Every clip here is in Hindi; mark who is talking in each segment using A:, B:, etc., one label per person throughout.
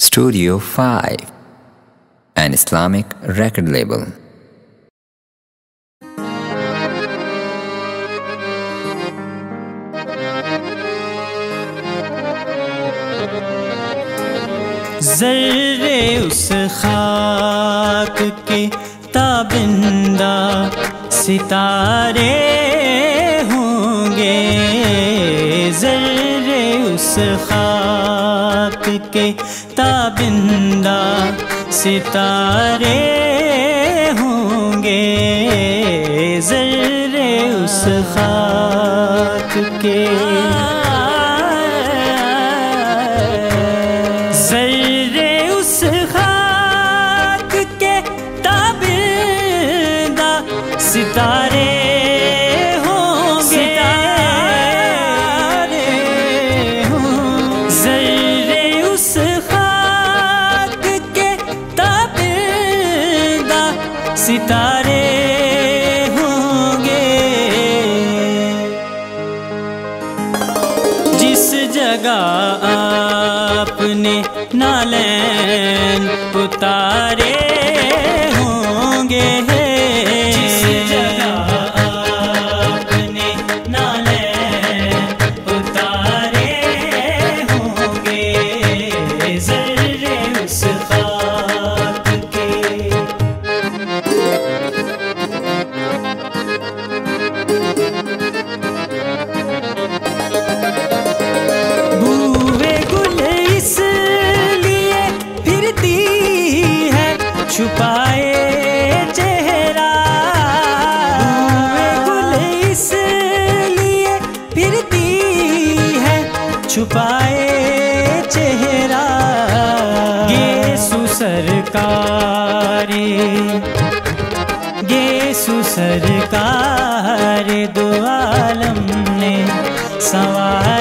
A: Studio 5, an Islamic record label.
B: जर्रे उस खाक के ताबिंदा सितारे होंगे जर्रे उस खाक के ताबिंदा सितारे होंगे जर्रे उस खाक के। जगह आपने नालैन उतारे। छुपाए चेहरा। गुल इसलिए फिरती है। छुपाए चेहरा। ये सुसरकारे गेसु सरकार दो आलम ने सवारे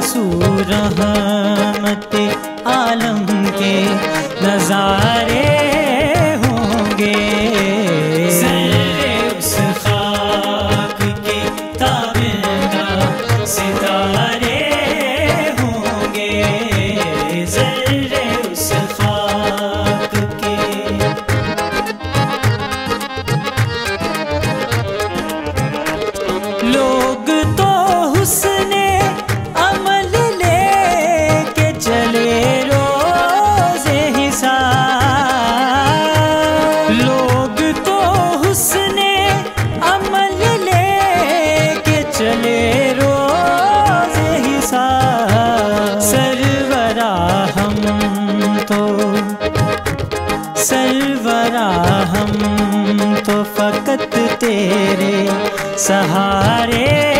B: रः सरवरा हम तो फकत तेरे सहारे।